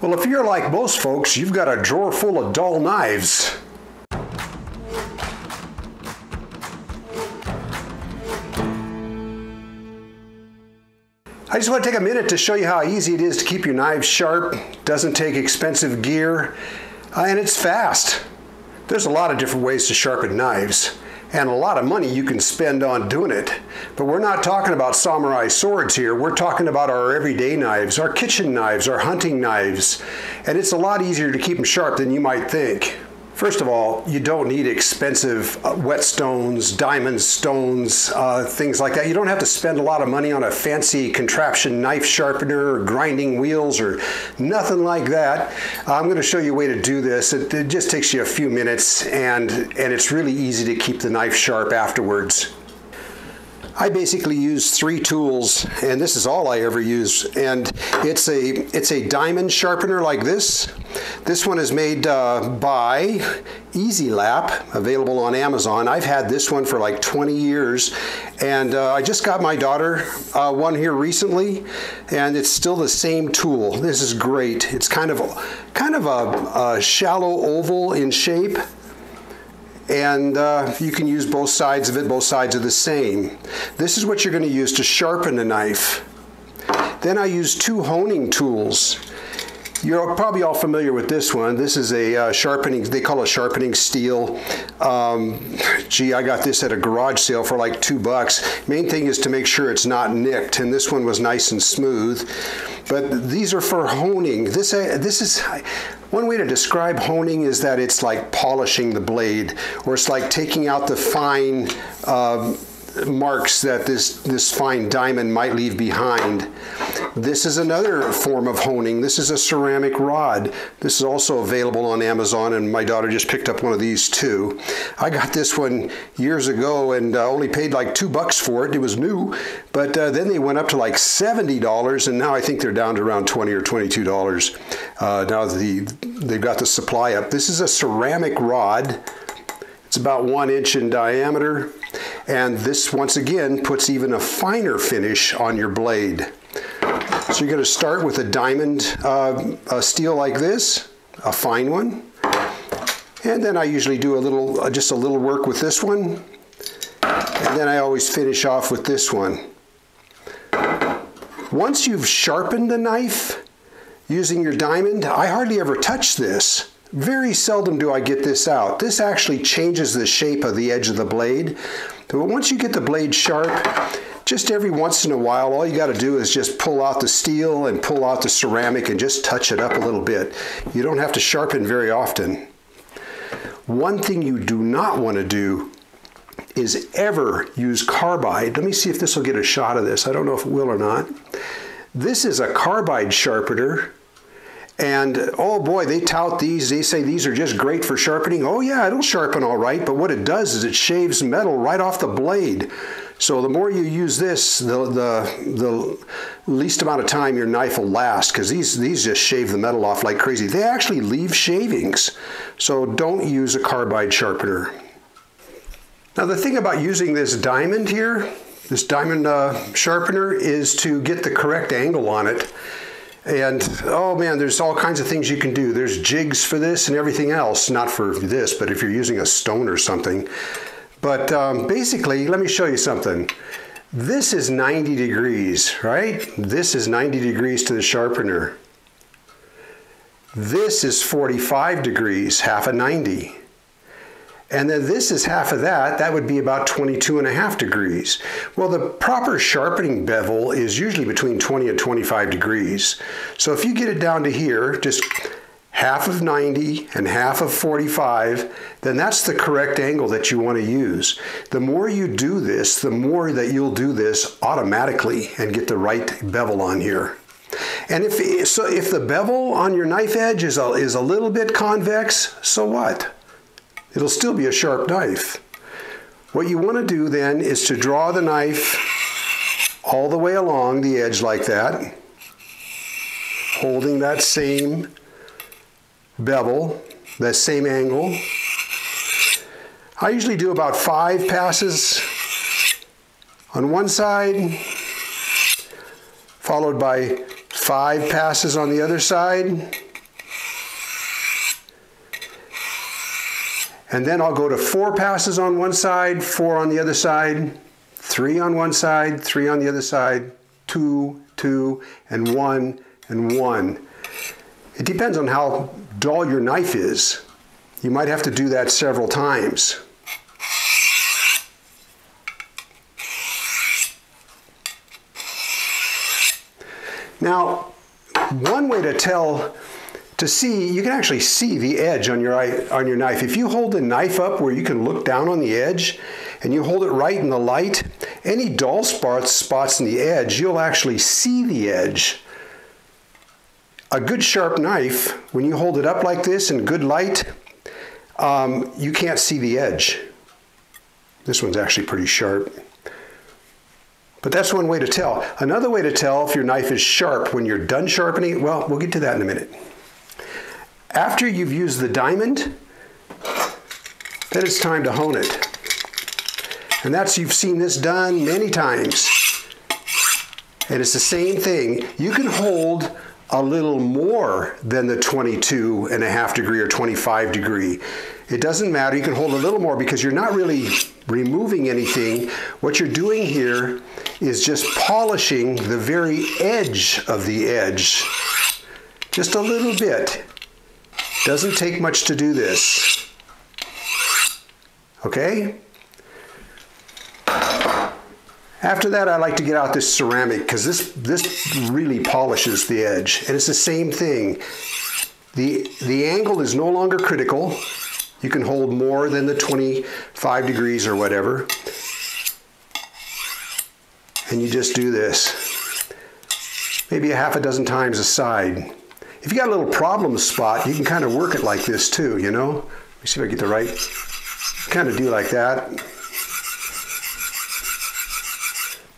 Well, if you're like most folks, you've got a drawer full of dull knives. I just want to take a minute to show you how easy it is to keep your knives sharp. Doesn't take expensive gear, uh, and it's fast. There's a lot of different ways to sharpen knives, and a lot of money you can spend on doing it. But we're not talking about samurai swords here. We're talking about our everyday knives, our kitchen knives, our hunting knives, and it's a lot easier to keep them sharp than you might think. First of all, you don't need expensive uh, whetstones, diamond stones, uh, things like that. You don't have to spend a lot of money on a fancy contraption knife sharpener or grinding wheels or nothing like that. I'm going to show you a way to do this. It, it just takes you a few minutes and, and it's really easy to keep the knife sharp afterwards. I basically use three tools, and this is all I ever use. And it's a it's a diamond sharpener like this. This one is made uh, by EZE-LAP, available on Amazon. I've had this one for like 20 years, and uh, I just got my daughter uh, one here recently, and it's still the same tool. This is great. It's kind of kind of a, a shallow oval in shape and uh, you can use both sides of it, both sides are the same. This is what you're going to use to sharpen a knife. Then I use two honing tools. You're probably all familiar with this one. This is a uh, sharpening, they call it sharpening steel. Um, gee, I got this at a garage sale for like two bucks. Main thing is to make sure it's not nicked, and this one was nice and smooth. But these are for honing. This, uh, this is, one way to describe honing is that it's like polishing the blade, or it's like taking out the fine uh, marks that this, this fine diamond might leave behind. This is another form of honing. This is a ceramic rod. This is also available on Amazon, and my daughter just picked up one of these too. I got this one years ago and uh, only paid like two bucks for it. It was new, but uh, then they went up to like $70, and now I think they're down to around 20 or $22. Uh, now the, they've got the supply up. This is a ceramic rod. It's about one inch in diameter. And this, once again, puts even a finer finish on your blade. So you're going to start with a diamond uh, a steel like this, a fine one. And then I usually do a little, uh, just a little work with this one. And then I always finish off with this one. Once you've sharpened the knife using your diamond, I hardly ever touch this. Very seldom do I get this out. This actually changes the shape of the edge of the blade. But once you get the blade sharp, just every once in a while, all you got to do is just pull out the steel and pull out the ceramic and just touch it up a little bit. You don't have to sharpen very often. One thing you do not want to do is ever use carbide. Let me see if this will get a shot of this. I don't know if it will or not. This is a carbide sharpener and oh boy, they tout these. They say these are just great for sharpening. Oh yeah, it'll sharpen all right, but what it does is it shaves metal right off the blade. So the more you use this, the the, the least amount of time your knife will last because these these just shave the metal off like crazy. They actually leave shavings. So don't use a carbide sharpener. Now the thing about using this diamond here, this diamond uh, sharpener, is to get the correct angle on it. And oh man, there's all kinds of things you can do. There's jigs for this and everything else, not for this, but if you're using a stone or something. But um, basically, let me show you something. This is 90 degrees, right? This is 90 degrees to the sharpener. This is 45 degrees, half a 90. And then this is half of that, that would be about 22 and a half degrees. Well, the proper sharpening bevel is usually between 20 and 25 degrees. So if you get it down to here, just half of 90 and half of 45, then that's the correct angle that you want to use. The more you do this, the more that you'll do this automatically and get the right bevel on here. And if so if the bevel on your knife edge is a, is a little bit convex, so what? It'll still be a sharp knife. What you want to do then is to draw the knife all the way along the edge like that, holding that same bevel, that same angle. I usually do about five passes on one side, followed by five passes on the other side And then I'll go to four passes on one side, four on the other side, three on one side, three on the other side, two, two, and one, and one. It depends on how dull your knife is. You might have to do that several times. Now, one way to tell to see, you can actually see the edge on your, on your knife. If you hold the knife up where you can look down on the edge and you hold it right in the light, any dull spots, spots in the edge, you'll actually see the edge. A good sharp knife, when you hold it up like this in good light, um, you can't see the edge. This one's actually pretty sharp. But that's one way to tell. Another way to tell if your knife is sharp when you're done sharpening, well, we'll get to that in a minute. After you've used the diamond, then it's time to hone it. And that's, you've seen this done many times. And it's the same thing. You can hold a little more than the 22 and a half degree or 25 degree. It doesn't matter. You can hold a little more because you're not really removing anything. What you're doing here is just polishing the very edge of the edge. Just a little bit. Doesn't take much to do this. Okay? After that, I like to get out this ceramic because this, this really polishes the edge. And it's the same thing. The, the angle is no longer critical. You can hold more than the 25 degrees or whatever. And you just do this. Maybe a half a dozen times a side. If you got a little problem spot, you can kind of work it like this too, you know? Let me see if I get the right, kind of do like that.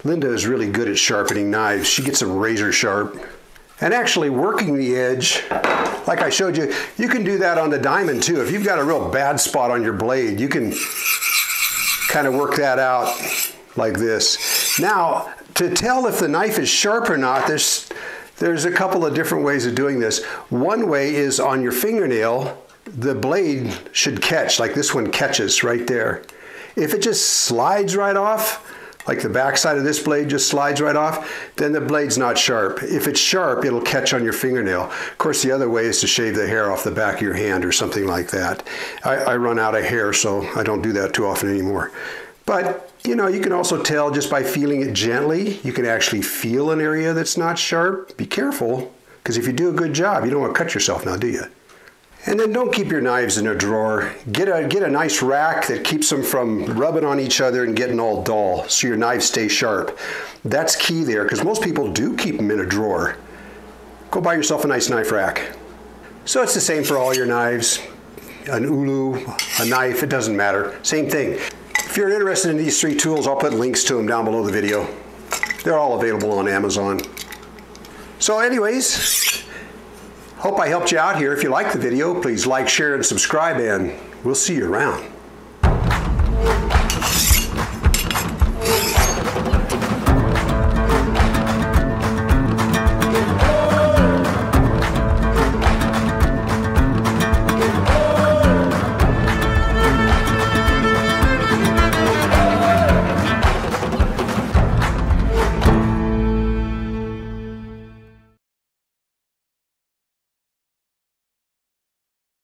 Linda is really good at sharpening knives. She gets them razor sharp. And actually working the edge, like I showed you, you can do that on the diamond too. If you've got a real bad spot on your blade, you can kind of work that out like this. Now, to tell if the knife is sharp or not, there's, there's a couple of different ways of doing this. One way is on your fingernail, the blade should catch, like this one catches right there. If it just slides right off, like the backside of this blade just slides right off, then the blade's not sharp. If it's sharp, it'll catch on your fingernail. Of course, the other way is to shave the hair off the back of your hand or something like that. I, I run out of hair, so I don't do that too often anymore. But you know, you can also tell just by feeling it gently. You can actually feel an area that's not sharp. Be careful, because if you do a good job, you don't want to cut yourself now, do you? And then don't keep your knives in a drawer. Get a, get a nice rack that keeps them from rubbing on each other and getting all dull so your knives stay sharp. That's key there because most people do keep them in a drawer. Go buy yourself a nice knife rack. So it's the same for all your knives. An ulu, a knife, it doesn't matter. Same thing. If you're interested in these three tools, I'll put links to them down below the video. They're all available on Amazon. So anyways, Hope I helped you out here. If you like the video, please like, share, and subscribe, and we'll see you around.